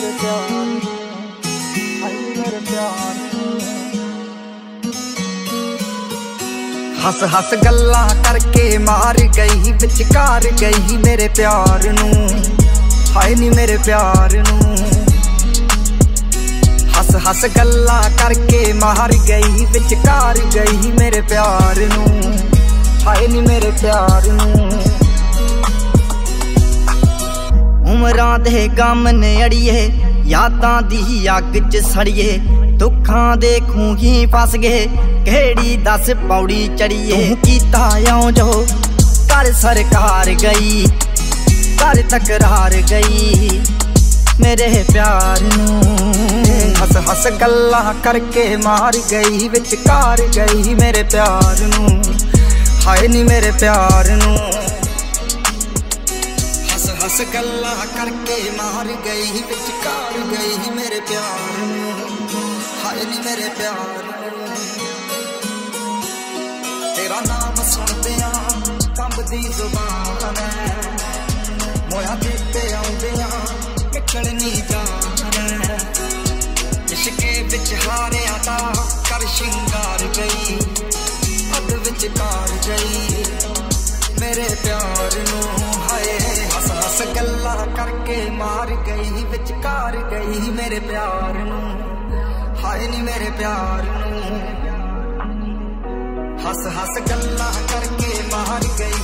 ਮੇਰੇ ਪਿਆਰ ਹੱਸ ਹੱਸ ਗੱਲਾਂ ਕਰਕੇ ਮਾਰ ਗਈ, ਵਿਚਕਾਰ ਗਈ ਮੇਰੇ ਪਿਆਰ ਨੂੰ। ਹਾਏ ਨੀ ਮੇਰੇ ਪਿਆਰ ਨੂੰ। ਹੱਸ ਹੱਸ ਗੱਲਾਂ ਕਰਕੇ ਮਾਰ ਗਈ, ਵਿਚਕਾਰ ਗਈ ਮੇਰੇ ਪਿਆਰ ਨੂੰ। ਹਾਏ ਨੀ ਮੇਰੇ ਪਿਆਰ ਨੂੰ। ਉਮਰਾਂ ਦੇ ਗਮ ਨੇ ਅੜੀਏ ਯਾਦਾਂ ਦੀ ਅੱਗ 'ਚ ਸੜੀਏ ਦੁੱਖਾਂ ਦੇ ਖੂਹੀ ਫਸ ਗਏ ਕਿਹੜੀ ਦੱਸ ਪੌੜੀ ਚੜੀਏ? ਕੀਤਾ ਆਉਂ ਜੋ ਕਰ ਸਰਕਾਰ ਗਈ ਕਰ ਤਕਰਾਰ ਗਈ ਮੇਰੇ ਪਿਆਰ ਨੂੰ। ਹੱਸ ਹੱਸ ਗੱਲਾਂ ਕਰਕੇ ਮਾਰ ਗਈ ਵਿਚਕਾਰ ਗਈ ਮੇਰੇ ਪਿਆਰ ਨੂੰ। ਹਾਏ ਨੀ ਮੇਰੇ ਪਿਆਰ ਨੂੰ। ਹੱਸ ਗੱਲਾਂ ਕਰਕੇ ਮਾਰ ਗਈ, ਵਿਚਕਾਰ ਗਈ ਮੇਰੇ ਪਿਆਰ ਨੂੰ। ਹਾਏ ਨੀ ਮੇਰੇ ਪਿਆਰ ਤੇਰਾ ਨਾਮ ਸੁਣਦਿਆਂ ਕੰਬਦੀ ਜ਼ੁਬਾਨ ਹੈ ਮੋਇਆ ਦਿੱਤੇ ਆਉਂਦਿਆਂ ਕਿੱਕਣ ਨਹੀਂ ਜਾਣਾ ਇਸ਼ਕੇ ਵਿੱਚ ਹਾਰਿਆ ਦਾ ਕਰ ਸ਼ਿੰਗਾਰ ਗਈ ਅੱਧ ਵਿੱਚ ਕਾਰ ਗਈ ਮੇਰੇ ਪਿਆਰ ਨੂੰ। ਹਾਏ ਮਾਰ ਗਈ, ਵਿਚਕਾਰ ਗਈ ਮੇਰੇ ਪਿਆਰ ਨੂੰ। ਹਾਏ ਨੀ ਮੇਰੇ ਪਿਆਰ ਨੂੰ। ਹੱਸ ਹੱਸ ਗੱਲਾਂ ਕਰਕੇ ਮਾਰ ਗਈ।